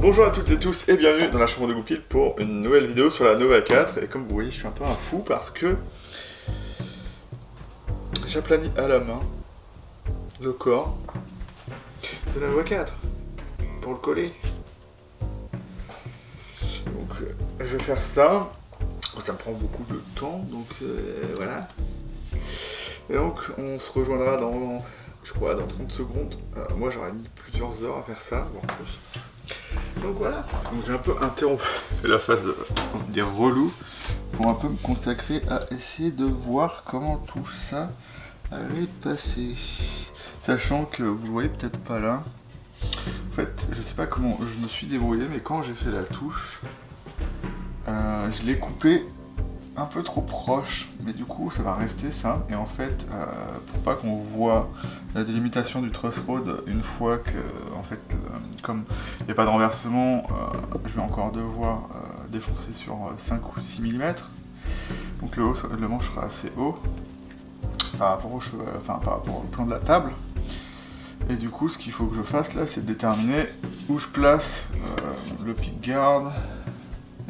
Bonjour à toutes et tous et bienvenue dans la chambre de Goupil pour une nouvelle vidéo sur la Nova 4 et comme vous voyez je suis un peu un fou parce que j'aplanis à la main le corps de la Nova 4 pour le coller. Donc euh, je vais faire ça, ça me prend beaucoup de temps donc euh, voilà. Et donc on se rejoindra dans je crois dans 30 secondes. Euh, moi j'aurais mis plusieurs heures à faire ça, voire plus. Donc voilà, j'ai un peu interrompu la phase des relous pour un peu me consacrer à essayer de voir comment tout ça allait passer. Sachant que vous le voyez peut-être pas là. En fait, je sais pas comment je me suis débrouillé, mais quand j'ai fait la touche, euh, je l'ai coupé un peu trop proche, mais du coup ça va rester ça. Et en fait, euh, pour pas qu'on voit la délimitation du truss road une fois que, en fait, euh, comme il n'y a pas de renversement, euh, je vais encore devoir défoncer sur 5 ou 6 mm. Donc le, haut, le manche sera assez haut par rapport, au enfin, par rapport au plan de la table. Et du coup, ce qu'il faut que je fasse là, c'est déterminer où je place le pick guard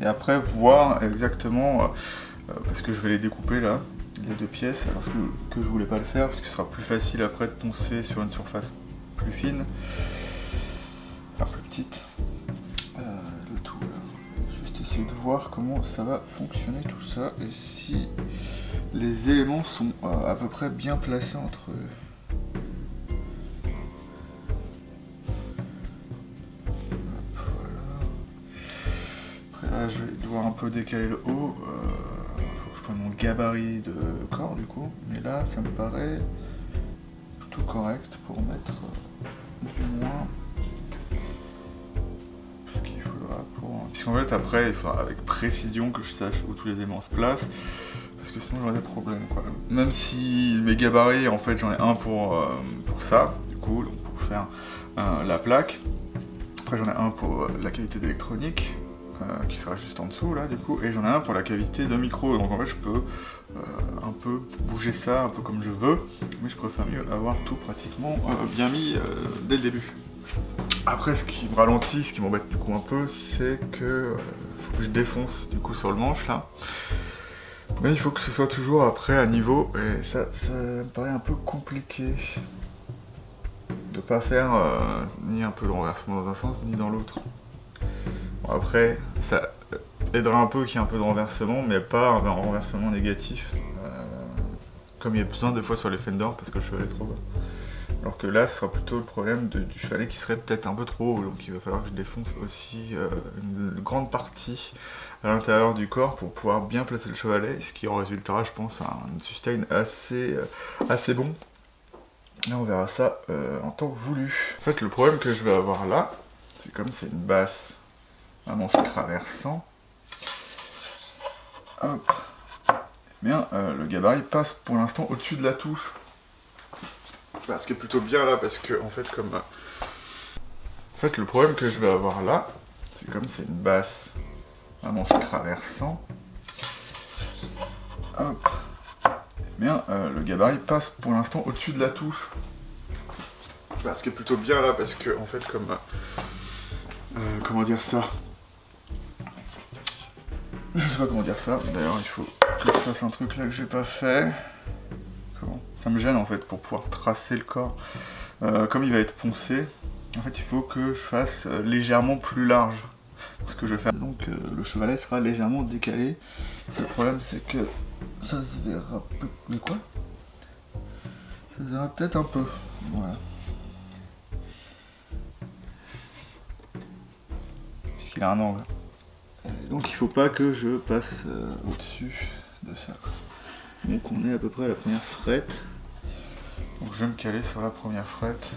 et après voir exactement parce que je vais les découper là, les deux pièces, alors que, que je voulais pas le faire parce que ce sera plus facile après de poncer sur une surface plus fine, enfin plus petite. Euh, le tout, juste essayer de voir comment ça va fonctionner tout ça et si les éléments sont euh, à peu près bien placés entre eux. Après là, je vais devoir un peu décaler le haut mon gabarit de corps du coup, mais là ça me paraît plutôt correct pour mettre euh, du moins ce qu'il faudra pour... Puisqu'en fait après il faudra avec précision que je sache où tous les éléments se placent, parce que sinon j'aurai des problèmes quoi. Même si mes gabarits en fait j'en ai un pour, euh, ça, du coup, pour faire euh, la plaque, après j'en ai un pour la qualité d'électronique, euh, qui sera juste en dessous là du coup, et j'en ai un pour la cavité de micro, donc en fait je peux euh, un peu bouger ça un peu comme je veux, mais je préfère mieux avoir tout pratiquement euh, bien mis dès le début. Après ce qui me ralentit, ce qui m'embête du coup un peu, c'est que faut que je défonce du coup sur le manche là. Mais il faut que ce soit toujours après à niveau, et ça, ça me paraît un peu compliqué de pas faire ni un peu le renversement dans un sens ni dans l'autre après, ça aidera un peu qu'il y ait un peu de renversement, mais pas un renversement négatif, euh, comme il y a besoin des fois sur les fenders parce que le chevalet est trop bas. Alors que là, ce sera plutôt le problème du chevalet qui serait peut-être un peu trop haut, donc il va falloir que je défonce aussi euh, une grande partie à l'intérieur du corps pour pouvoir bien placer le chevalet, ce qui en résultera, je pense, un sustain assez, euh, assez bon. Là, on verra ça en temps voulu. En fait, le problème que je vais avoir là, c'est comme c'est une basse un manche traversant. Hop. Eh bien, euh, le gabarit passe pour l'instant au-dessus de la touche. Ce qui est plutôt bien là, parce que, en fait, comme... Euh, en fait, le problème que je vais avoir là, c'est comme c'est une basse, un manche traversant. Hop. Eh bien, euh, le gabarit passe pour l'instant au-dessus de la touche. Ce qui est plutôt bien là, parce que, en fait, comme... comment dire ça? Je sais pas comment dire ça. D'ailleurs, il faut que je fasse un truc là que j'ai pas fait. Comment? Ça me gêne en fait pour pouvoir tracer le corps. Euh, comme il va être poncé, en fait, il faut que je fasse euh, légèrement plus large. Ce que je vais faire. Donc, euh, le chevalet sera légèrement décalé. Le problème, c'est que ça se verra. Mais quoi? Ça se verra peut-être un peu. Voilà. Puisqu'il a un angle donc il faut pas que je passe euh, au-dessus de ça. Donc on est à peu près à la première frette. Donc je vais me caler sur la première frette.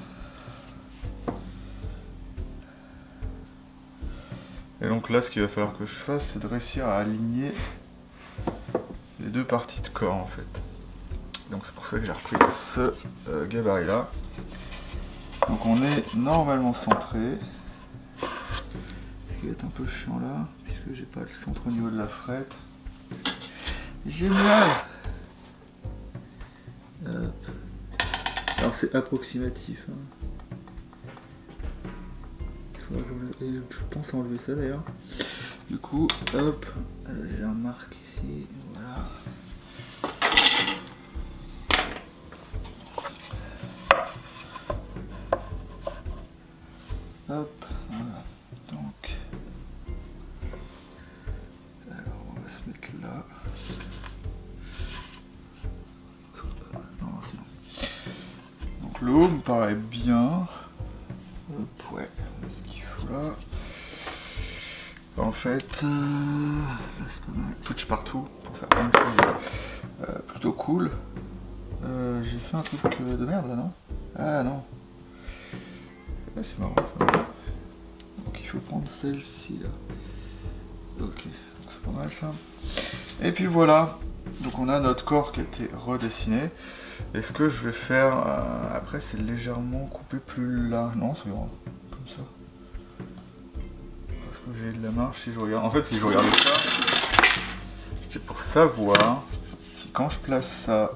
Et donc là ce qu'il va falloir que je fasse c'est de réussir à aligner les deux parties de corps en fait. Donc c'est pour ça que j'ai repris ce euh, gabarit là. Donc on est normalement centré. Ce qui va être un peu chiant là que j'ai pas le centre au niveau de la frette. Génial Alors c'est approximatif. Hein. Il je pense enlever ça d'ailleurs. Du coup, hop, j'ai un marque ici, voilà. Hop, voilà. Là. C'est. Donc l'eau me paraît bien. Hop, ouais, ce qu'il faut là. En fait, euh. Switch partout pour faire plein de choses euh, plutôt cool. Euh, j'ai fait un truc de merde là, non? Ah non. c'est marrant. Donc il faut prendre celle-ci là. Ok, c'est pas mal ça. Et puis voilà. Donc on a notre corps qui a été redessiné. Et ce que je vais faire après, c'est légèrement couper plus large. Non, c'est grand. Comme ça j'ai de la marge si je regarde. En fait, si je regarde ça, c'est pour savoir si quand je place ça,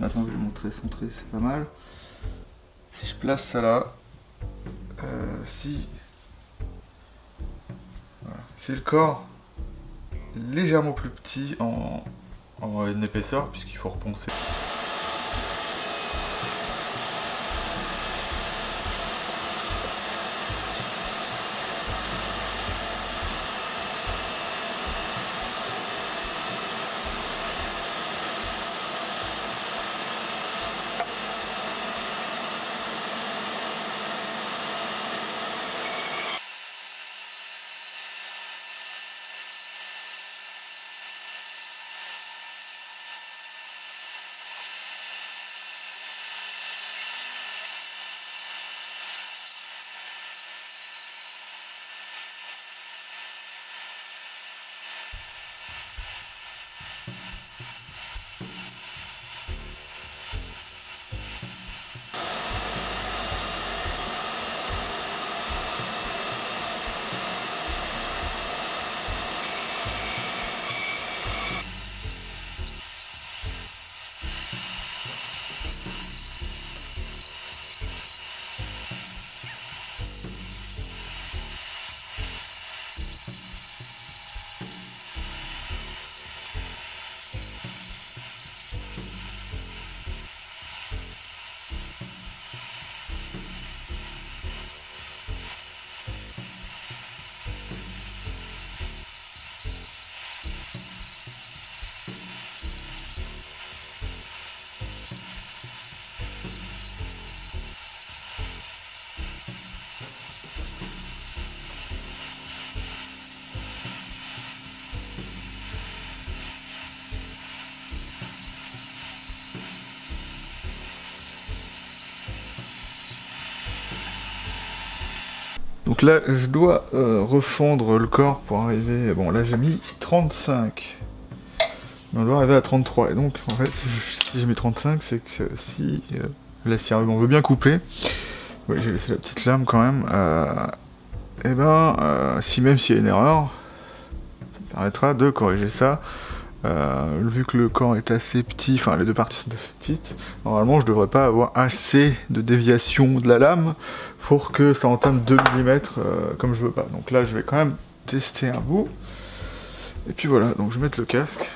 maintenant que je vais montrer centré, c'est pas mal. Si je place ça là, euh, si, si le corps légèrement plus petit en, en épaisseur, puisqu'il faut reponcer. Donc là, je dois euh, refondre le corps pour arriver... Bon, là, j'ai mis 35. on doit arriver à 33. Et donc, en fait, si j'ai mis 35, c'est que si... Euh, là, si on veut bien couper... Oui, j'ai laissé la petite lame quand même. Euh, et eh ben, euh, si même s'il y a une erreur, ça me permettra de corriger ça. Vu que le corps est assez petit, enfin les deux parties sont assez petites, normalement je devrais pas avoir assez de déviation de la lame pour que ça entame 2 mm euh, comme je veux pas. Donc là, je vais quand même tester un bout. Et puis voilà, donc je vais mettre le casque.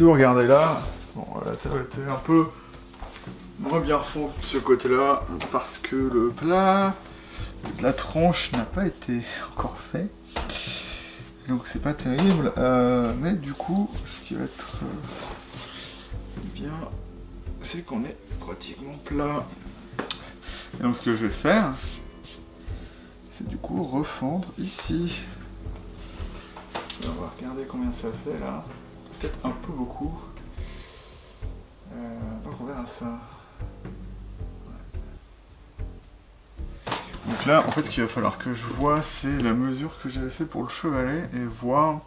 Si vous regardez là, bon, la terre était un peu moins bien refondue de ce côté-là, parce que le plat de la tranche n'a pas été encore fait. Donc c'est pas terrible, euh, mais du coup, ce qui va être euh, bien, c'est qu'on est pratiquement plat. Et donc ce que je vais faire, c'est du coup refendre ici. On va regarder combien ça fait là peut-être un peu beaucoup. Euh, donc on verra ça. Donc là, en fait, ce qu'il va falloir que je vois, c'est la mesure que j'avais fait pour le chevalet et voir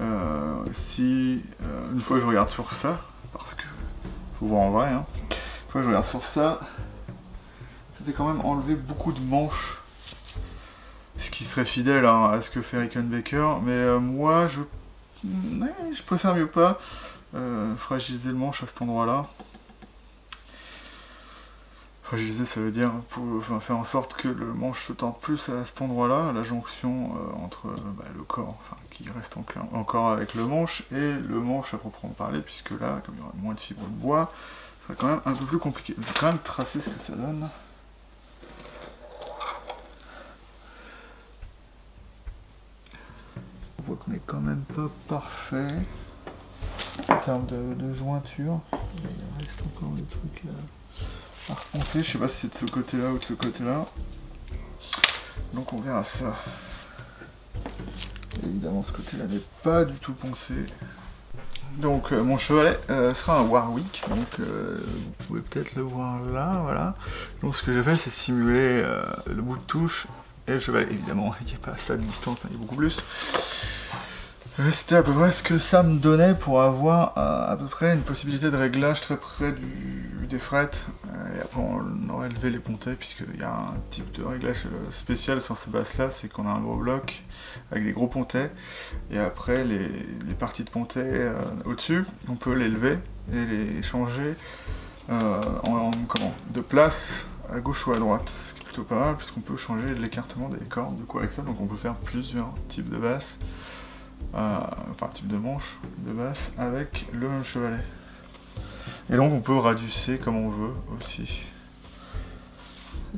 Euh, si euh, une fois que je regarde sur ça, parce que faut voir en vrai, hein, une fois que je regarde sur ça, ça fait quand même enlever beaucoup de manches. Ce qui serait fidèle hein, à ce que fait Rickenbacker, mais moi je, je préfère mieux pas fragiliser le manche à cet endroit-là fragiliser, ça veut dire faire en sorte que le manche se tente plus à cet endroit-là, la jonction euh, entre bah, le corps, enfin, qui reste encore avec le manche, et le manche à proprement parler, puisque là, comme il y aura moins de fibres de bois, ça va quand même un peu plus compliqué. Je vais quand même tracer ce que ça donne. Voit qu'on est quand même pas parfait en termes de, jointure. Il reste encore des trucs... Euh, je sais pas si c'est de ce côté-là ou de ce côté-là. Donc on verra ça. Évidemment ce côté-là n'est pas du tout poncé. Donc euh, mon chevalet euh, sera un Warwick, donc euh, vous pouvez peut-être le voir là, voilà. Donc ce que j'ai fait c'est simuler le bout de touche et le chevalet. Évidemment il n'y a pas ça de distance, hein, il y a beaucoup plus. C'était à peu près ce que ça me donnait pour avoir à peu près une possibilité de réglage très près des frettes. Euh, et après, on aurait levé les pontets, puisqu'il y a un type de réglage euh, spécial sur ces basses-là, c'est qu'on a un gros bloc avec des gros pontets. Et après, les, parties de pontets euh, au-dessus, on peut les lever et les changer de place à gauche ou à droite. Ce qui est plutôt pas mal, puisqu'on peut changer l'écartement des cordes du coup avec ça. Donc on peut faire plusieurs types de basses. Enfin type de manche de basse avec le même chevalet. Et donc on peut radusser comme on veut aussi.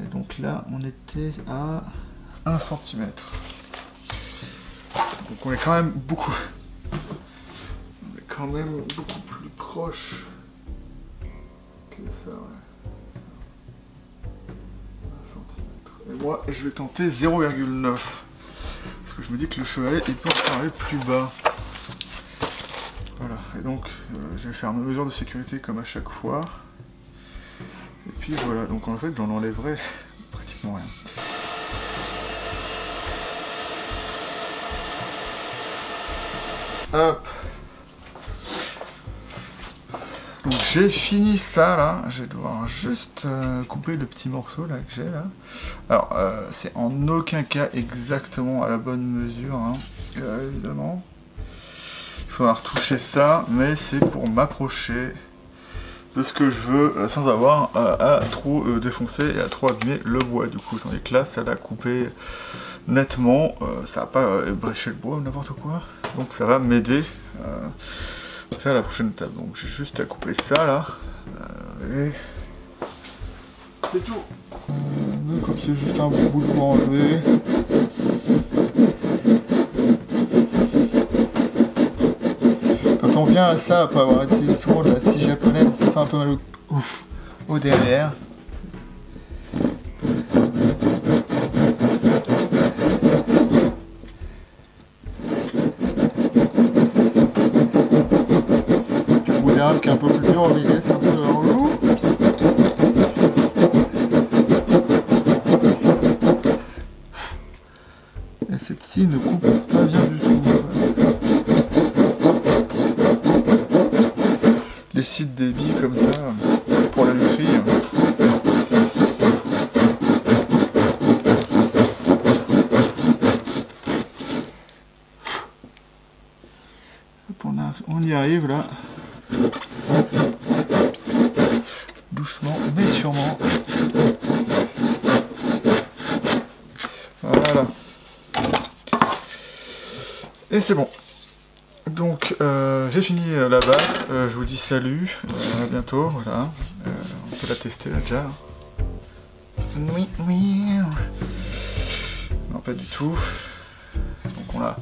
Et donc là on était à 1 cm. Donc on est quand même beaucoup. On est quand même beaucoup plus proche que ça, ouais. 1 cm. Et moi je vais tenter 0,9. Je me dis que le chevalet il peut plus bas. Voilà, et donc euh, je vais faire mes mesures de sécurité comme à chaque fois. Et puis voilà, donc en fait j'en enlèverai pratiquement rien. Hop Donc j'ai fini ça là, je vais devoir juste euh, couper le petit morceau là que j'ai là. Alors euh, c'est en aucun cas exactement à la bonne mesure, hein, évidemment. Il faudra retoucher ça, mais c'est pour m'approcher de ce que je veux euh, sans avoir à, trop euh, défoncer et à trop abîmer le bois du coup. Tandis que là, ça l'a coupé nettement, euh, ça va pas brécher le bois ou n'importe quoi. Donc ça va m'aider à faire la prochaine étape. Donc j'ai juste à couper ça là. et c'est tout. Comme c'est juste un bout de enlevé. on vient à ça après avoir été souvent de la scie japonaise, ça fait un peu mal au, au derrière. Derrière qui est un peu plus dur, mais c'est un peu relou. Et cette scie ne coupe pas bien du tout. sites des billes comme ça pour la lutherie. On y arrive là. Doucement mais sûrement. Voilà. Et c'est bon. Donc euh, j'ai fini euh, la basse, euh, je vous dis salut, à bientôt, voilà. on peut la tester là déjà. Oui, oui. Non pas du tout. Donc on a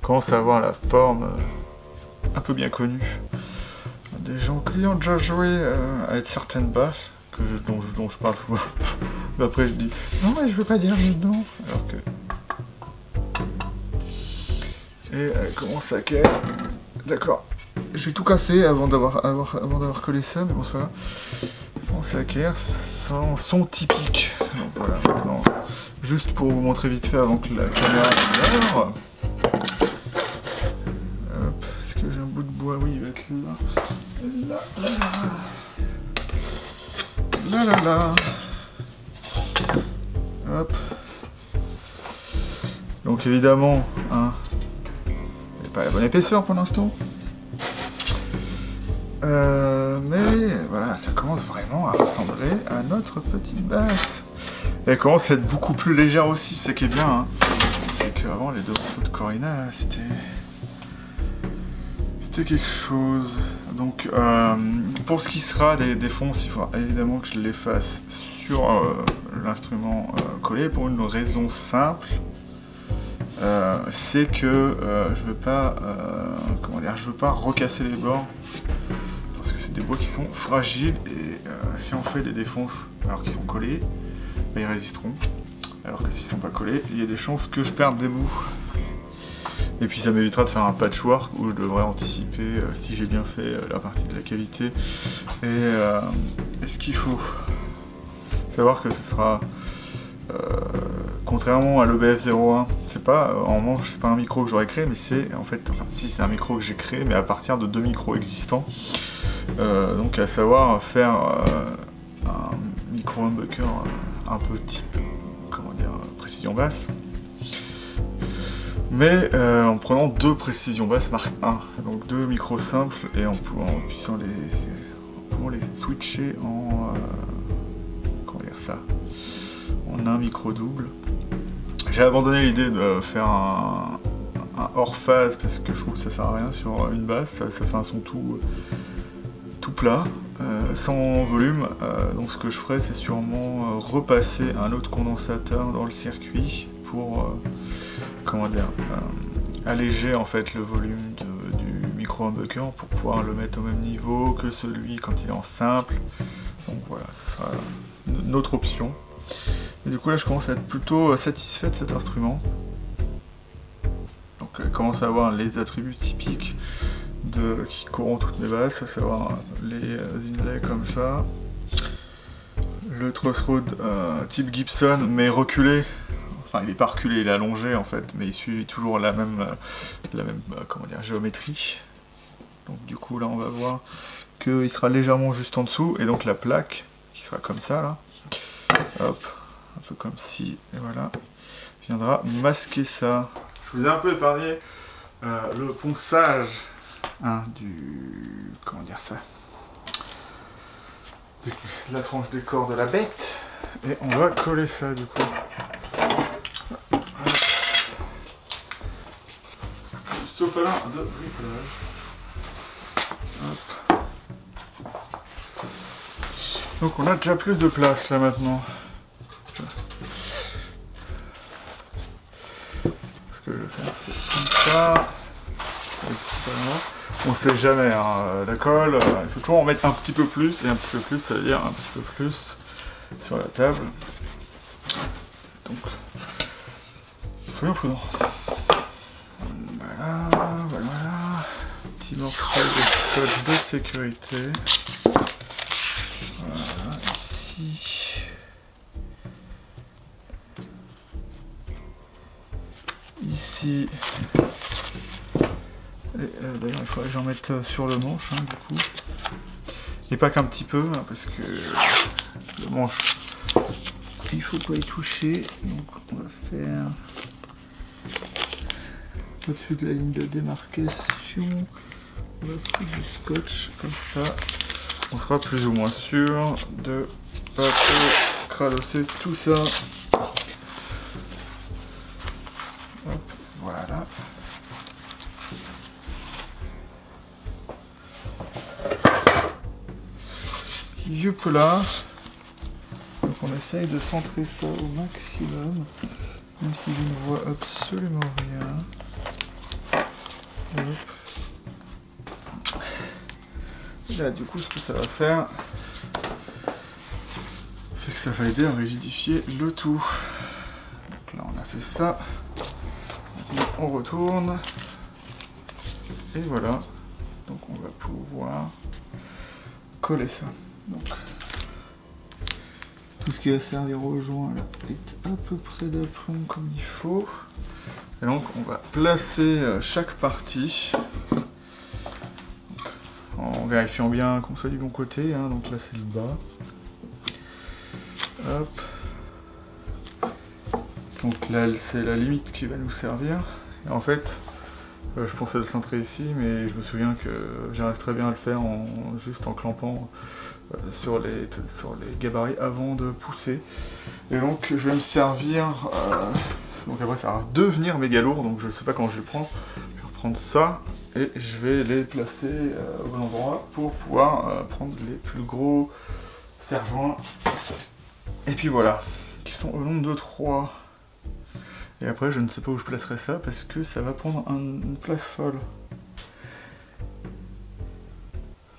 commence à avoir la forme un peu bien connue des gens qui ont déjà joué avec certaines basses que dont, dont, je parle souvent. mais après je dis non mais je veux pas dire que et elle commence à caire. D'accord. Je vais tout casser avant d'avoir avant d'avoir collé ça, mais bon c'est pas grave. À caire sans son typique. Donc voilà, juste pour vous montrer vite fait avant que la caméra meure. Là. Là, là, là. Là, là, là. Hop. Donc évidemment, hein, n'est pas la bonne épaisseur pour l'instant. Euh, mais voilà, ça commence vraiment à ressembler à notre petite basse. Elle commence à être beaucoup plus légère aussi, c'est qui est bien. Hein. C'est qu'avant les deux morceaux de Corina, là, c'était... C'était quelque chose. Donc, euh, pour ce qui sera des, des fonds, il faudra évidemment que je les fasse sur euh, l'instrument euh, collé pour une raison simple. c'est que je veux pas comment dire je veux pas recasser les bords parce que c'est des bois qui sont fragiles et si on fait des défonces alors qu'ils sont collés bah, ils résisteront alors que s'ils sont pas collés il y a des chances que je perde des bouts et puis ça m'évitera de faire un patchwork où je devrais anticiper euh, si j'ai bien fait euh, la partie de la cavité. Et, euh, ce qu'il faut savoir que ce sera contrairement à l'OBF01, c'est pas en manche, c'est pas un micro que j'aurais créé, mais c'est en fait, enfin si c'est un micro que j'ai créé, mais à partir de deux micros existants. donc à savoir faire un micro humbucker un peu type, comment dire, précision basse mais euh, en prenant deux précisions basses marque 1, donc deux micros simples et en, puissant les, pouvant les switcher en euh, comment dire ça, en un micro double. J'ai abandonné l'idée de faire un, hors phase parce que je trouve que ça sert à rien sur une basse, ça, fait un son tout tout plat, euh, sans volume. donc ce que je ferai, c'est sûrement repasser un autre condensateur dans le circuit pour comment dire, euh, alléger en fait le volume du micro humbucker pour pouvoir le mettre au même niveau que celui quand il est en simple. Donc voilà, ce sera notre option. Et du coup là je commence à être plutôt satisfait de cet instrument. Donc je commence à avoir les attributs typiques de, qui courent toutes mes basses, à savoir les inlays comme ça, le truss euh, type Gibson mais reculé Enfin, il est pas reculé, il est allongé en fait, mais il suit toujours la même, euh, la même euh, comment dire, géométrie. Donc du coup là on va voir qu'il sera légèrement juste en dessous, et donc la plaque qui sera comme ça là, hop, un peu comme ci, et voilà, viendra masquer ça. Je vous ai un peu épargné euh, le ponçage hein, du... comment dire ça de la tranche des corps de la bête, et on va coller ça du coup. De Donc on a déjà plus de place là maintenant. Ce que je vais faire c'est comme ça. On sait jamais, hein. la colle, euh, il faut toujours en mettre un petit peu plus, et un petit peu plus, ça veut dire un petit peu plus sur la table. Donc, soyons prudents. Voilà, voilà, voilà. Petit morceau de scotch de sécurité. Ici. Ici. Euh, d'ailleurs, il faudrait que j'en mette euh, sur le manche, hein, du coup. Et pas qu'un petit peu, hein, parce que le manche, il faut pas y toucher. Donc, on va faire au-dessus de la ligne de démarcation. Foutre du scotch comme ça. On sera plus ou moins sûr de pas trop cradosser tout ça. Hop, voilà. Youp là. Donc on essaye de centrer ça au maximum, même si je ne vois absolument rien. Là, du coup, ce que ça va faire, c'est que ça va aider à rigidifier le tout. Donc là, on a fait ça. on retourne. Et voilà. Donc on va pouvoir coller ça. Donc, tout ce qui va servir au joint là est à peu près d'aplomb comme il faut. Et donc on va placer euh, chaque partie vérifiant bien qu'on soit du bon côté. Hein. Donc là c'est le bas. Donc là c'est la limite qui va nous servir. Et en fait, euh, je pensais le centrer ici, mais je me souviens que j'arrive très bien à le faire en, juste en clampant euh, sur, les, gabarits avant de pousser. Et donc je vais me servir... Euh, donc après ça va devenir méga lourd, donc je sais pas quand je vais prendre. Ça et je vais les placer au bon endroit pour pouvoir prendre les plus gros serre-joints. Et puis voilà, qui sont au nombre de 3. Et après, je ne sais pas où je placerai ça parce que ça va prendre une place folle.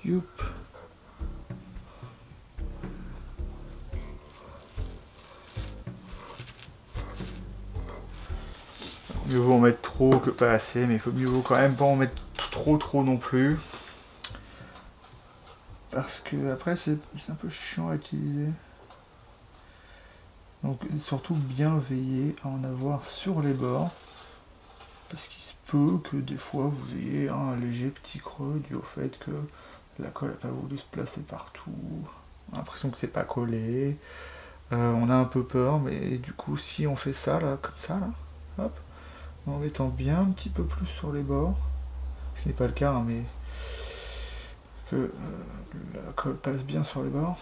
Youp. Mieux vaut en mettre trop que pas assez, mais il faut mieux vaut quand même pas en mettre trop trop non plus. Parce que après c'est un peu chiant à utiliser. Donc surtout bien veiller à en avoir sur les bords. Parce qu'il se peut que des fois vous ayez un léger petit creux dû au fait que la colle n'a pas voulu se placer partout. On a l'impression que c'est pas collé. Euh, on a un peu peur, mais du coup si on fait ça là, comme ça là, hop, en mettant bien un petit peu plus sur les bords, ce n'est pas le cas, hein, mais que euh, la colle passe bien sur les bords,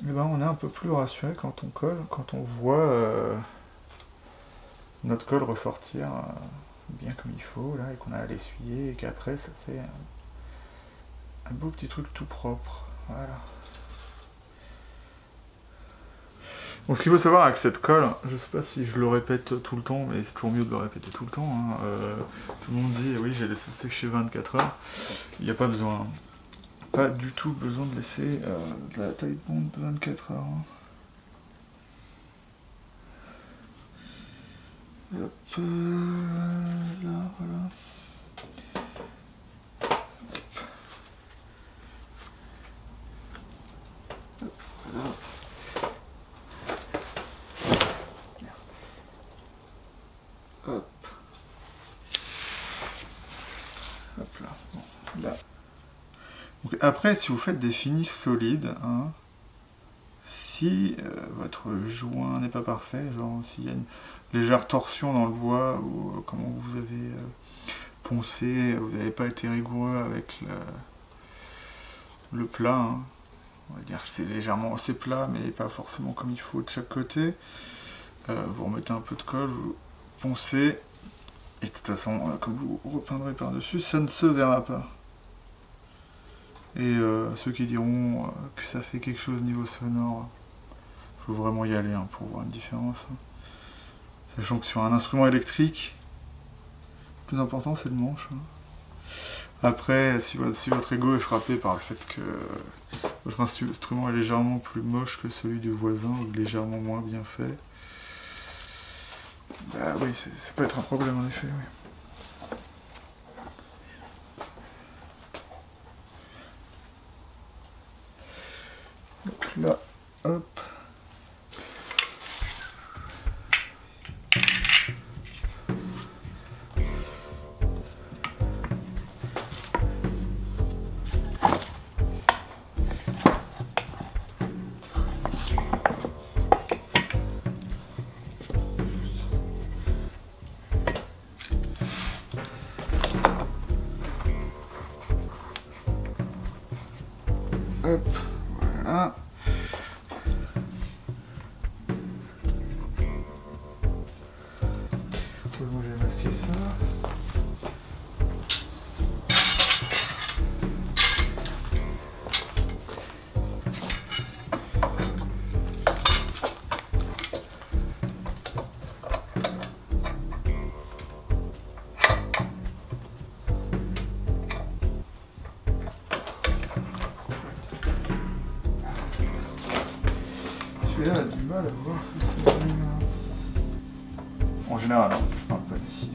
eh ben, on est un peu plus rassuré quand on colle, quand on voit euh, notre colle ressortir euh, bien comme il faut, là, et qu'on a à l'essuyer, et qu'après ça fait un, beau petit truc tout propre. Voilà. Bon, ce qu'il faut savoir avec cette colle, je sais pas si je le répète tout le temps, mais c'est toujours mieux de le répéter tout le temps. Hein, euh, tout le monde dit, oui, j'ai laissé sécher 24 heures. Il n'y a pas besoin pas du tout besoin de laisser euh, de la taille de bond de 24 heures. Hein. Hop, euh, là, voilà. Hop, voilà. Hop. Hop là. Bon, là après, si vous faites des finis solides, hein, si euh, votre joint n'est pas parfait, genre s'il y a une légère torsion dans le bois ou euh, comment vous avez euh, poncé, vous n'avez pas été rigoureux avec le, plat, hein, on va dire que c'est légèrement assez plat mais pas forcément comme il faut de chaque côté, vous remettez un peu de colle, vous poncez et de toute façon, comme vous repeindrez par-dessus, ça ne se verra pas. Et euh, ceux qui diront euh, que ça fait quelque chose niveau sonore, faut vraiment y aller hein, pour voir une différence. Hein. Sachant que sur un instrument électrique, le plus important c'est le manche. Hein. Après, si votre, ego est frappé par le fait que votre instrument est légèrement plus moche que celui du voisin ou légèrement moins bien fait, bah oui, ça peut être un problème en effet. Là, hop. En général, hein, je parle pas d'ici.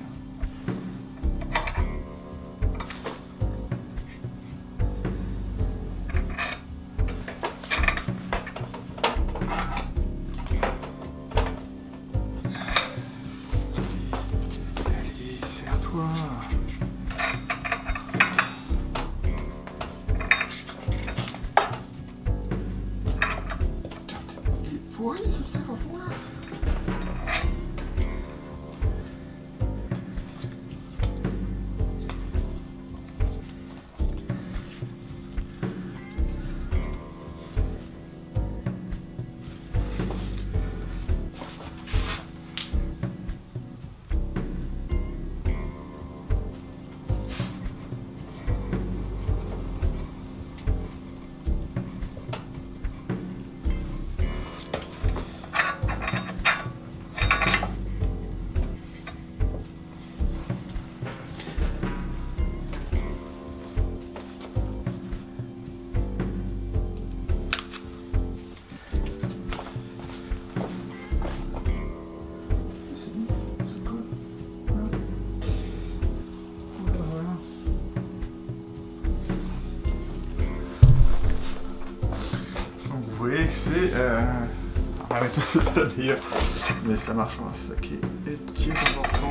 mais ça marche, hein, c'est ça qui est, important.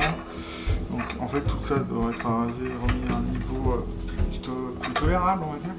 Donc en fait tout ça doit être rasé, remis à un niveau euh, plutôt, tolérable on va dire.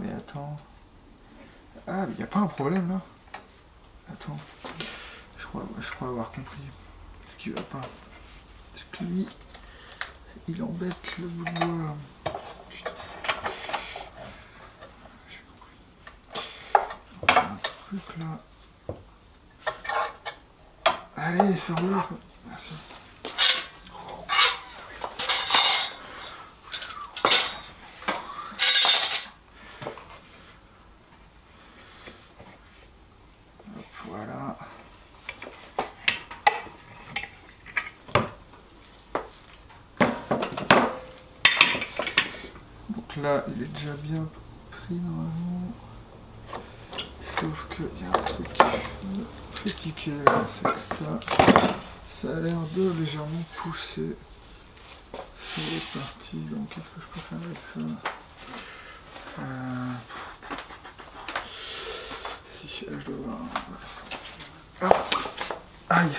Mais attends. Ah mais y a pas un problème là Attends. Je crois, je crois avoir compris. Ce qui va pas? C'est que lui, il embête le bout de bois là? Putain. Il un truc là. Allez, roulé. quoi. Merci. Hop, voilà. Donc là, il est bien pris normalement. Sauf qu'il y a un truc qui me tiquer là, c'est que ça, ça a l'air de légèrement pousser sur les parties. Donc qu'est-ce que je peux faire avec ça? Euh, Si, je dois voir. Aïe.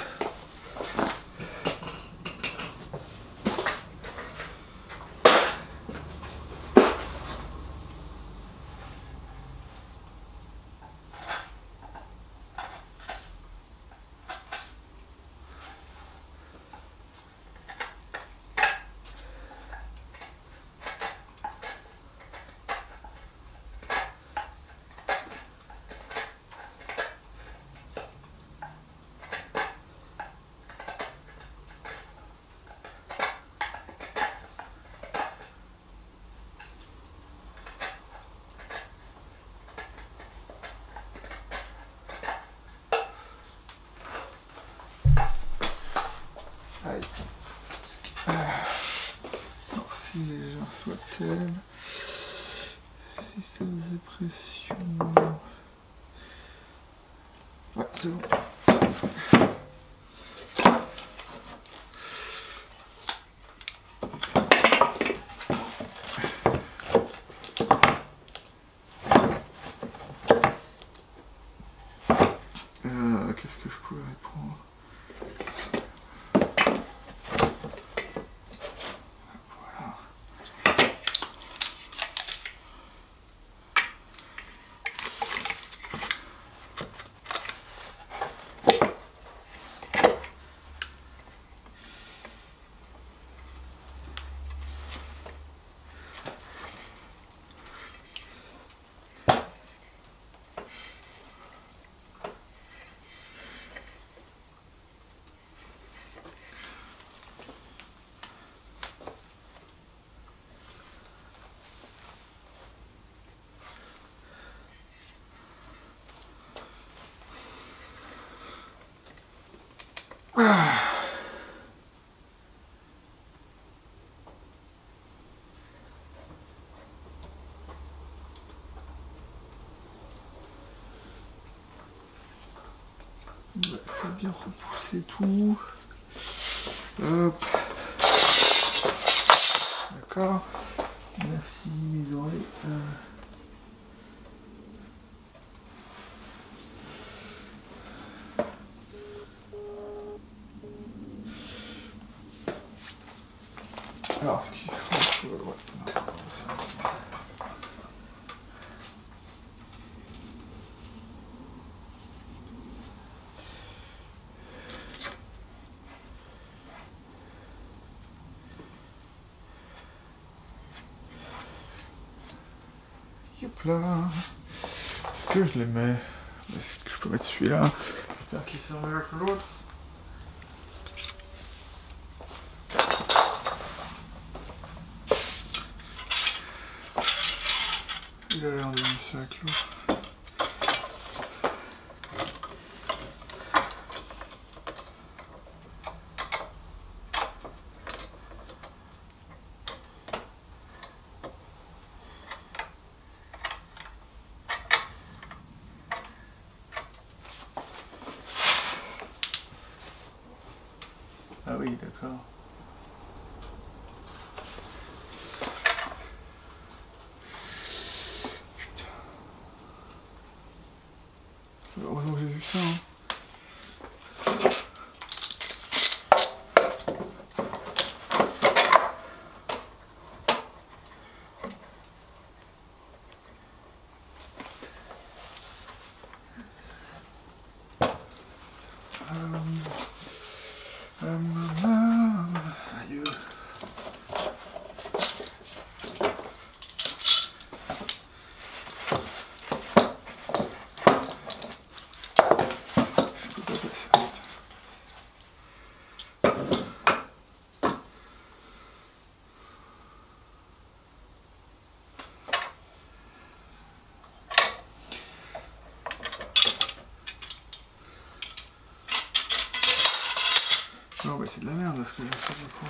Ah. Alors, si légère soit-elle, si ça faisait pression. Ouais, c'est bon. Euh, Qu'est-ce que je pouvais répondre Voilà. Ça bien repoussé tout. D'accord. Merci mes oreilles. Euh. Alors, ce qui sera... Ouais. Hop Est-ce que je les mets? Est-ce que je peux mettre celui-là? J'espère qu'il sera meilleur que l'autre. Il a l'air de ça avec l'autre. Ah oui, d'accord. Putain. Heureusement que j'ai vu ça. Hein. Hum. Hum, hum, Aïe. Je peux pas passer. Non, mais c'est de la merde ce que j'ai fait du coup.